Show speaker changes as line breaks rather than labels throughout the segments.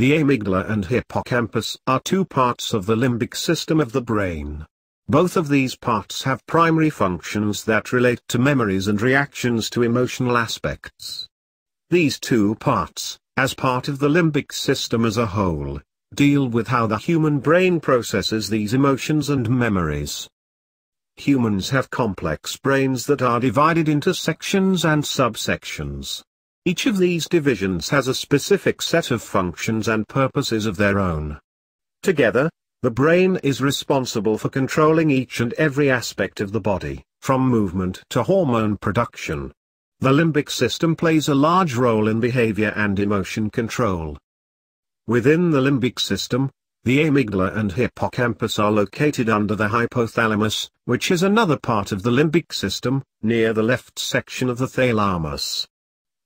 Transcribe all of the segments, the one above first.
The amygdala and hippocampus are two parts of the limbic system of the brain. Both of these parts have primary functions that relate to memories and reactions to emotional aspects. These two parts, as part of the limbic system as a whole, deal with how the human brain processes these emotions and memories. Humans have complex brains that are divided into sections and subsections. Each of these divisions has a specific set of functions and purposes of their own. Together, the brain is responsible for controlling each and every aspect of the body, from movement to hormone production. The limbic system plays a large role in behavior and emotion control. Within the limbic system, the amygdala and hippocampus are located under the hypothalamus, which is another part of the limbic system, near the left section of the thalamus.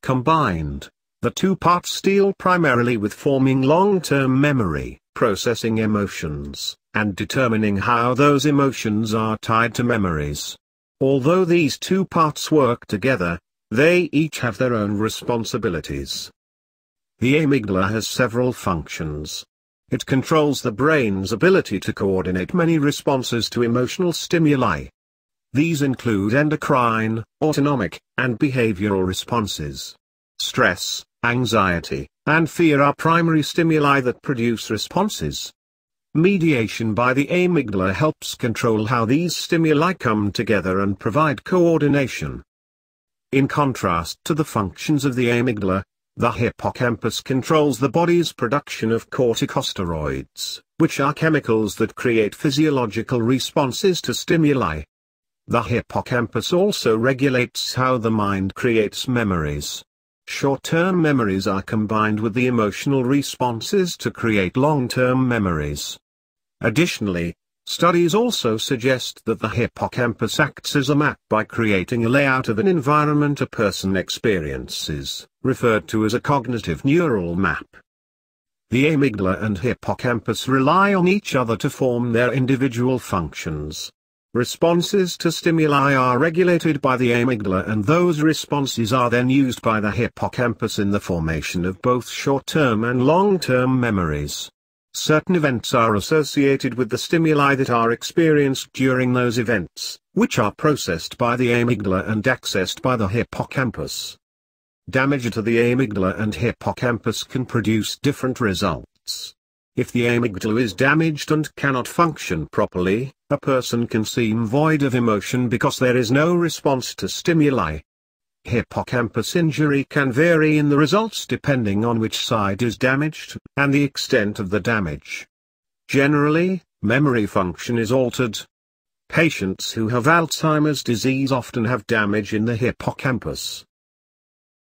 Combined, the two parts deal primarily with forming long-term memory, processing emotions, and determining how those emotions are tied to memories. Although these two parts work together, they each have their own responsibilities. The amygdala has several functions. It controls the brain's ability to coordinate many responses to emotional stimuli. These include endocrine, autonomic, and behavioral responses. Stress, anxiety, and fear are primary stimuli that produce responses. Mediation by the amygdala helps control how these stimuli come together and provide coordination. In contrast to the functions of the amygdala, the hippocampus controls the body's production of corticosteroids, which are chemicals that create physiological responses to stimuli. The hippocampus also regulates how the mind creates memories. Short-term memories are combined with the emotional responses to create long-term memories. Additionally, studies also suggest that the hippocampus acts as a map by creating a layout of an environment a person experiences, referred to as a cognitive neural map. The amygdala and hippocampus rely on each other to form their individual functions. Responses to stimuli are regulated by the amygdala and those responses are then used by the hippocampus in the formation of both short-term and long-term memories. Certain events are associated with the stimuli that are experienced during those events, which are processed by the amygdala and accessed by the hippocampus. Damage to the amygdala and hippocampus can produce different results. If the amygdala is damaged and cannot function properly, a person can seem void of emotion because there is no response to stimuli. Hippocampus injury can vary in the results depending on which side is damaged, and the extent of the damage. Generally, memory function is altered. Patients who have Alzheimer's disease often have damage in the hippocampus.